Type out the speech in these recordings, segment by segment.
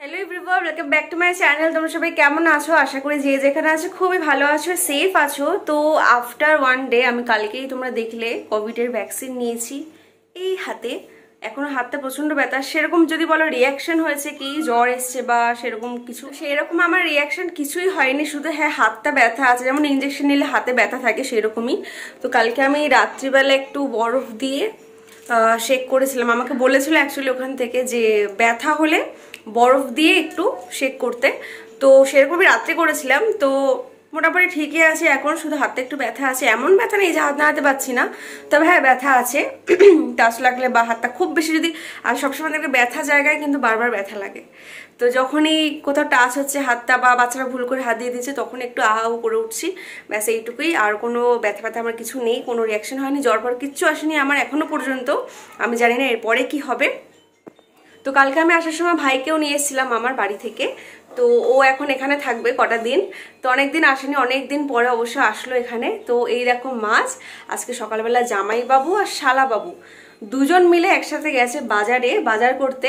Hello everyone welcome back to my channel তোমরা সবাই কেমন আছো? আশা করি যে যেখানে আছো, খুবই ভালো আছো সেফ আছো। তো আফটার ওয়ান ডে আমি কালকেই তোমরা দেখলে কোভিডের ভ্যাকসিন নিয়েছি এই হাতে। এখনও হাতটা প্রচণ্ড ব্যথা। সেরকম যদি বলো রিয়াকশন হয়েছে কি? জ্বর এসছে বা সেরকম কিছু? সেরকম আমার রিয়াকশন কিছুই হয়নি। শুধু হ্যাঁ হাতটা ব্যথা আছে। যেমন ইঞ্জেকশন নিলে হাতে ব্যথা থাকে সেরকমই। তো কালকে আমি রাত্রিবেলা একটু বরফ দিয়ে শেক করেছিলাম। আমাকে বলেছিল অ্যাকচুয়ালি ওখান থেকে যে ব্যথা হলে বরফ দিয়ে একটু শেক করতে। তো সেরকমই রাত্রে করেছিলাম। তো মোটামুটি ঠিকই আছে এখন, শুধু হাতে একটু ব্যথা আছে। এমন ব্যথা নেই যে হাত নাড়াতে পারছি না। তবে হ্যাঁ ব্যথা আছে। টাচ লাগলে বা হাতটা খুব বেশি যদি আর সবসময় দেখবে ব্যথা জায়গায় কিন্তু বারবার ব্যথা লাগে। তো যখনই কোথাও টাচ হচ্ছে হাতটা বা বাচ্চারা ভুল করে হাত দিয়ে দিচ্ছে, তখন একটু আহাও করে উঠছি। ব্যাস, এইটুকুই। আর কোনো ব্যথা ব্যথা আমার কিছু নেই, কোনো রিয়াকশন হয়নি। জ্বর পর কিচ্ছু আসেনি আমার এখনও পর্যন্ত। আমি জানি না এরপরে কি হবে। তো কালকে আমি আসার সময় ভাইকেও নিয়ে এসেছিলাম আমার বাড়ি থেকে। তো ও এখন এখানে থাকবে কটা দিন। তো অনেক দিন আসেনি অনেক দিন পরে অবশ্য আসলো এখানে। তো এই দেখো মাছ, আজকে সকালবেলা জামাইবাবু আর শালাবাবু। দুজন মিলে একসাথে গেছে বাজারে, বাজার করতে।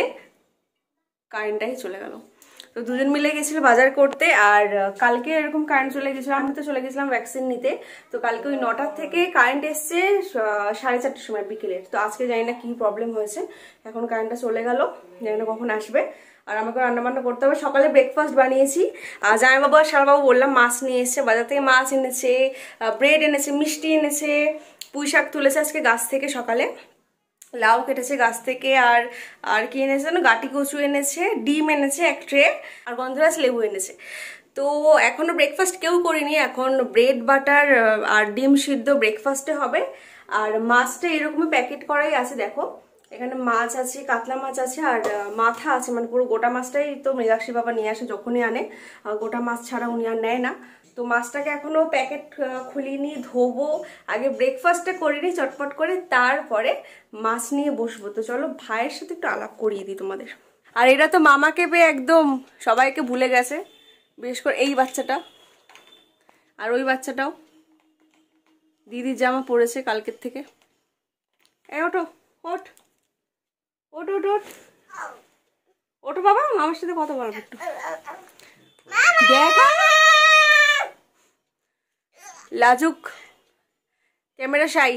কারেন্টটাই চলে গেল। তো দুজন মিলে গেছিল বাজার করতে, আর কালকে এরকম কারেন্ট চলে গেছিল, আমি তো চলে গেছিলাম ভ্যাকসিন নিতে, তো কালকে ওই নটার থেকে কারেন্ট এসছে সাড়ে চারটের সময় বিকেলের তো আজকে জানি না কী প্রবলেম হয়েছে, এখন কারেন্টটা চলে গেল, জানি না কখন আসবে। আর আমাকে রান্নাবান্না করতে হবে, সকালে ব্রেকফাস্ট বানিয়েছি। আর জামাইবাবু আর শালবাবু বললাম, মাছ নিয়ে এসছে, বাজার থেকে মাছ এনেছে ব্রেড এনেছে, মিষ্টি এনেছে পুঁই শাক তুলেছে আজকে গাছ থেকে সকালে। লাউ কেটেছে গাছ থেকে আর আর কি এনেছে যেন গাটি কচু এনেছে, ডিম এনেছে এক ট্রে, আর গন্ধরাজ লেবু এনেছে। তো এখনও ব্রেকফাস্ট কেউ করিনি, এখন ব্রেড বাটার আর ডিম সিদ্ধ ব্রেকফাস্টে হবে। আর মাছটা এরকমই প্যাকেট করাই আছে, দেখো। এখানে মাছ আছে, কাতলা মাছ আছে, আর মাথা আছে। মানে পুরো গোটা মাছটাই তো মৃগাক্ষী বাবা নিয়ে আসে, যখনই আনে। গোটা মাছ ছাড়া উনি আর নেয় না। তো মাছটাকে এখনও প্যাকেট খুলিনি ধোবো। আগে ব্রেকফাস্টটা নিই চটপট করে তারপরে মাছ নিয়ে বসবো। তো চলো ভাইয়ের সাথে একটু আলাপ করিয়ে দিই তোমাদের। আর এরা তো মামাকে পেয়ে একদম সবাইকে ভুলে গেছে। বিশেষ করে এই বাচ্চাটা। আর ওই বাচ্চাটাও। দিদির জামা পড়েছে কালকের থেকে। এই ওটো ওঠ। ওট ওট ওট ওটো বাবা মামার সাথে কথা বলব একটু। দেখা লাজুক ক্যামেরা সাই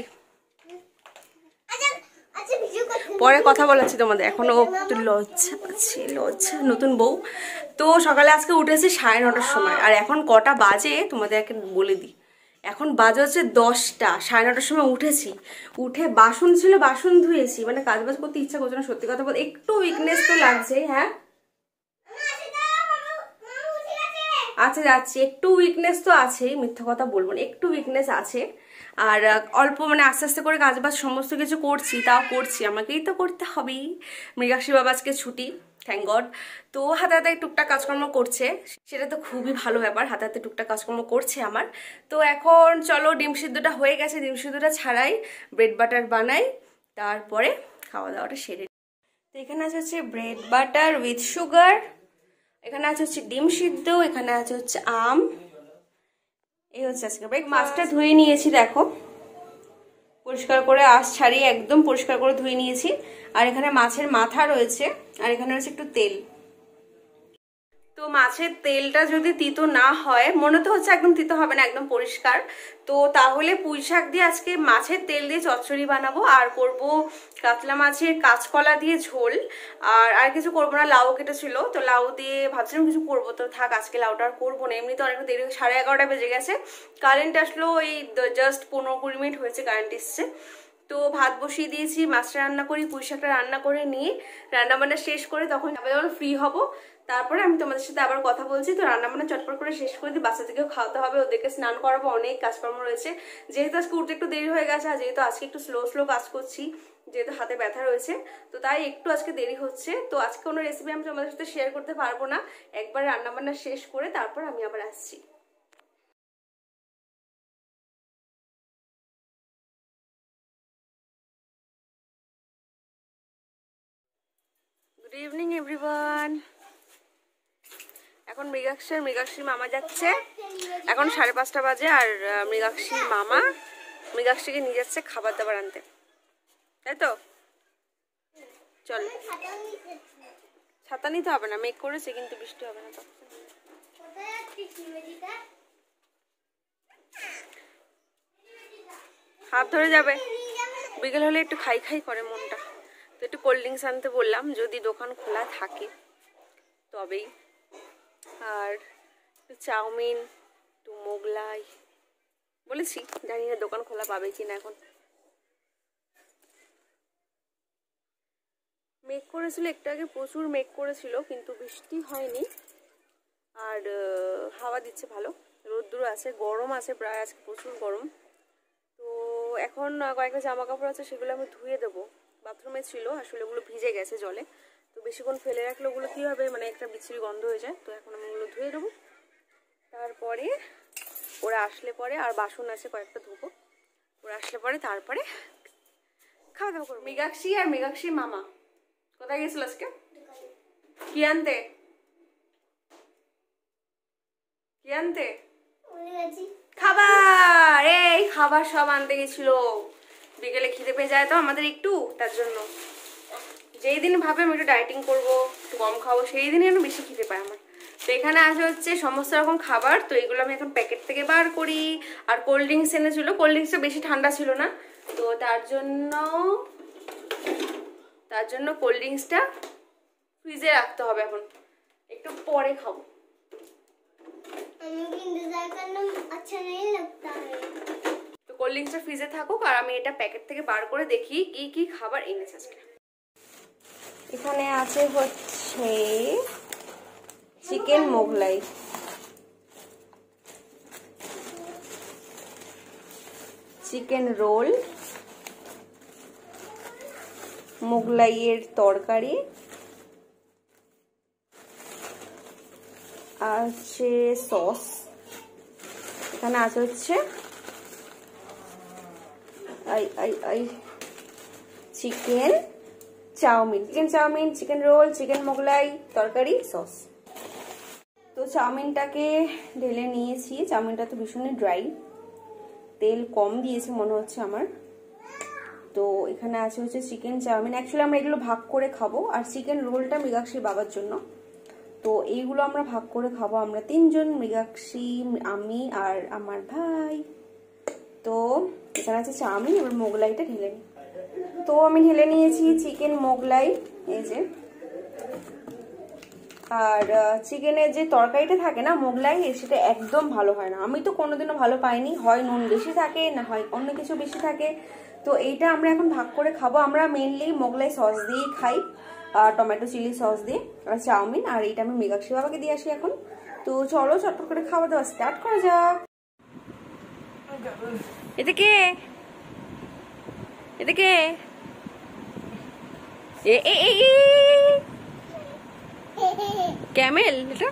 পরে কথা বলাচ্ছি তোমাদের। এখনও একটু লজ্জা আছে লজ্জা। নতুন বউ। তো সকালে আজকে উঠেছে সাড়ে নটার সময়। আর এখন কটা বাজে তোমাদেরকে বলে দিই। এখন বাজে হচ্ছে দশটা। সাড়ে নটার সময় উঠেছি। উঠে বাসন ছিল, বাসন ধুয়েছি। মানে কাজ বাজ করতে ইচ্ছা করছে না, সত্যি কথা বলতে একটু উইকনেস তো লাগছে হ্যাঁ? আচ্ছা যাচ্ছি। একটু উইকনেস তো আছেই, মিথ্যা কথা বলব না, একটু উইকনেস আছে। আর অল্প মানে আস্তে আস্তে করে কাজ বাজ সমস্ত কিছু করছি, তাও করছি, আমাকেই তো করতে হবেই। মৃগাক্ষী বাবা আজকে ছুটি থ্যাংক গড তো হাতে হাতে টুকটাক কাজকর্ম করছে, সেটা তো খুবই ভালো ব্যাপার, হাতে হাতে টুকটাক কাজকর্ম করছে আমার। তো এখন চলো, ডিম সিদ্ধটা হয়ে গেছে, ডিম সিদ্ধটা ছাড়াই ব্রেড বাটার বানাই, তারপরে খাওয়া দাওয়াটা সেরে তো এখানে আছে হচ্ছে ব্রেড বাটার উইথ সুগার এখানে আছে হচ্ছে ডিম সিদ্ধ, এখানে আছে হচ্ছে আম। এই হচ্ছে আজকে ব্রেক মাছটা ধুয়ে নিয়েছি, দেখো। পরিষ্কার করে আশ ছাড়িয়ে একদম পরিষ্কার করে ধুয়ে নিয়েছি। আর এখানে মাছের মাথা রয়েছে, আর এখানে রয়েছে একটু তেল। তো মাছের তেলটা যদি তিতো না হয়, মনে তো হচ্ছে একদম তিতো হবে না, একদম পরিষ্কার। তো তাহলে পুঁই শাক দিয়ে আজকে মাছের তেল দিয়ে চচ্চড়ি বানাবো। আর করব কাতলা মাছের কাঁচকলা দিয়ে ঝোল। আর আর কিছু করব না, লাউ কেটেছিল তো লাউ দিয়ে ভাবছিলাম কিছু করব। তো থাক, আজকে লাউটা আর করব না। এমনিতে অনেক দেরি, সাড়ে এগারোটা বেজে গেছে। কারেন্ট আসলো এই জাস্ট পনেরো কুড়ি মিনিট হয়েছে কারেন্ট এসছে। তো ভাত বসিয়ে দিয়েছি, মাছটা রান্না করি পুঁই শাকটা রান্না করে নিয়ে। রান্না বান্না শেষ করে তখন ফ্রি হব। তারপরে আমি তোমাদের সাথে আবার কথা বলছি। তো রান্না বান্না চটপট করে শেষ করে দিই। বাচ্চাদেরকেও খাওয়াতে হবে, ওদেরকে স্নান করাবো, অনেক কাজকর্ম রয়েছে। যেহেতু আজকে উঠতে একটু দেরি হয়ে গেছে, আর যেহেতু আজকে একটু স্লো স্লো কাজ করছি, যেহেতু হাতে ব্যথা রয়েছে, তো তাই একটু আজকে দেরি হচ্ছে। তো আজকে কোনো রেসিপি আমি তোমাদের সাথে শেয়ার করতে পারব না। একবার রান্নাবান্না শেষ করে তারপর আমি আবার আসছি। গুড ইভিনিং এভরিওয়ান এখন মৃগাক্ষীর মৃগাক্ষীর মামা যাচ্ছে। এখন সাড়ে পাঁচটা বাজে আর মৃগাক্ষীর মামা মৃগাক্ষীকে নিয়ে যাচ্ছে খাবার দাবার আনতে। তাই তো? চল। ছাতা নিতে হবে না, মেঘ করেছে কিন্তু বৃষ্টি হবে না হাত ধরে যাবে। বিকেল হলে একটু খাই খাই করে মনটা। তো একটু কোল্ড ড্রিঙ্কস আনতে বললাম, যদি দোকান খোলা থাকে, তবেই। আর চাউমিন একটু মোগলাই বলেছি, জানি না দোকান খোলা পাবে কি না এখন। মেঘ করেছিল, একটু আগে প্রচুর মেঘ করেছিল, কিন্তু বৃষ্টি হয়নি। আর হাওয়া দিচ্ছে ভালো। রোদ্দুর আছে, গরম আছে প্রায় আজকে প্রচুর গরম। তো এখন কয়েকটা জামা কাপড় আছে, সেগুলো আমি ধুয়ে দেবো। বাথরুমে ছিল, আসলে ওগুলো ভিজে গেছে জলে। তো বেশিক্ষণ ফেলে রাখলে ওগুলো কী হবে? মানে একটা বিচ্ছিরি গন্ধ হয়ে যায়। তো এখন আমি ওগুলো ধুয়ে দেবো তারপরে ওরা আসলে পরে আর বাসন আছে কয়েকটা ধুবো। ওরা আসলে পরে, তারপরে খাওয়া দাওয়া করব। মৃগাক্ষী আর মৃগাক্ষী মামা। কোথায় গেছিল আজকে? কি আনতে? কি আনতে? খাবার! এই, খাবার সব আনতে গেছিল। বিকেলে খিদে পেয়ে যায় তো আমাদের একটু, তার জন্য। যেই দিন ভাবে আমি একটু ডায়েটিং করব একটু কম খাব সেই দিনই আমি বেশি খেতে পাই আমার। তো এখানে আছে হচ্ছে সমস্ত রকম খাবার তো এগুলো আমি এখন প্যাকেট থেকে বার করি। আর কোল্ড ড্রিঙ্কস এনেছিল কোল্ড ড্রিঙ্কসটা বেশি ঠান্ডা ছিল না। তো তার জন্য তার জন্য কোল্ড ড্রিঙ্কসটা ফ্রিজে রাখতে হবে এখন। একটু পরে খাব। তো কোল্ড ড্রিঙ্কসটা ফ্রিজে থাকুক আর আমি এটা প্যাকেট থেকে বার করে দেখি কি কি খাবার এনেছে আজকে। এখানে আছে হচ্ছে চিকেন মোগলাই। চিকেন রোল, মোগলাইয়ের তরকারি, আছে সস, এখানে আছে হচ্ছে আই আই I, chicken. Chowmein chicken chowmein chicken roll chicken mughlai, তরকারি সস তো চাউমিনটাকে ঢেলে নিয়েছি। চাউমিনটা তো ভীষণই ড্রাই তেল কম দিয়েছে মনে হচ্ছে আমার। তো এখানে আছে হচ্ছে চিকেন চাউমিন। অ্যাকচুয়ালি আমরা এগুলো ভাগ করে খাব। আর চিকেন রোলটা মৃগাক্ষীর বাবার জন্য। তো এইগুলো আমরা ভাগ করে খাব। আমরা তিনজন, মৃগাক্ষী, আমি আর আমার ভাই। তো এখানে আছে চাউমিন। এবার মোগলাইটা ঢেলে নিই তো আমি ঢেলে নিয়েছি চিকেন মোগলাই, এই যে। আর চিকেনের যে তরকারিটা থাকে না, মোগলাই সেটা একদম ভালো হয় না। আমি তো কোনোদিনও ভালো পাইনি, হয় নুন বেশি থাকে, না হয় অন্য কিছু বেশি থাকে। তো এইটা আমরা এখন ভাগ করে খাব। আমরা মেনলি মোগলাই সস দিয়েই খাই, আর টমেটো চিলি সস দিয়ে, আর চাউমিন, আর এইটা আমি মৃগাক্ষী বাবাকে দিয়ে আসি এখন। তো চলো, চটপট করে খাওয়া দাওয়া স্টার্ট করা যাক। এটা কে? এটা কে? এ এ এ ক্যামেল এটা?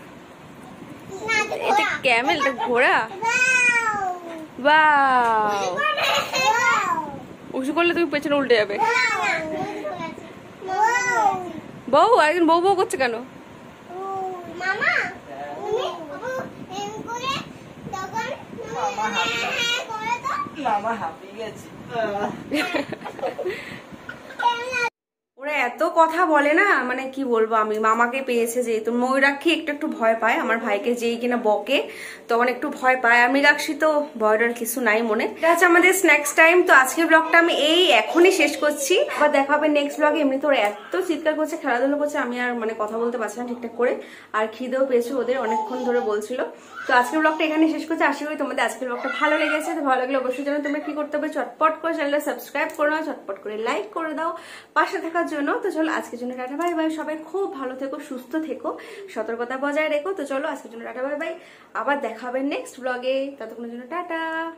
এটা ক্যামেল এটা ঘোড়া? বাও উঁচু করলে তুমি পেছনে উল্টে যাবে। বউ আরেকজন বউ বউ করছে কেন? ওরা এত কথা বলে না মানে কি বলব আমি, মামাকে পেয়েছে যেহেতু। ময়ূরাক্ষী একটু একটু ভয় পায়, আমার ভাইকে যেই কিনা বকে, তখন একটু ভয় পায়। আর মীরাক্ষী তো ভয়টার কিছু নাই মনে। এটা হচ্ছে আমাদের স্ন্যাক্স টাইম তো আজকের ব্লগটা আমি এই এখনই শেষ করছি। আবার দেখা হবে নেক্সট ব্লগে এমনি ওরা এত চিৎকার করছে, খেলাধুলো করছে, আমি আর মানে কথা বলতে পারছি না ঠিকঠাক করে। আর খিদেও পেয়েছে ওদের, অনেকক্ষণ ধরে বলছিল। তো আজকের ব্লগটা এখানে শেষ করছি। আশা করি তোমাদের আজকের ব্লগটা ভালো লেগেছে। তো ভালো লাগলে অবশ্যই জানো তোমরা কি করতে হবে, চটপট করে চ্যানেলটা সাবস্ক্রাইব করে নাও, চটপট করে লাইক করে দাও। পাশে থাকার জন্য। তো চলো, আজকের জন্য টাটা, বাই বাই। সবাই খুব ভালো থেকো, সুস্থ থেকো, সতর্কতা বজায় রেখো। তো চলো, আজকের জন্য টাটা, বাই বাই। আবার দেখা হবে নেক্সট ব্লগে ততক্ষণের জন্য টাটা।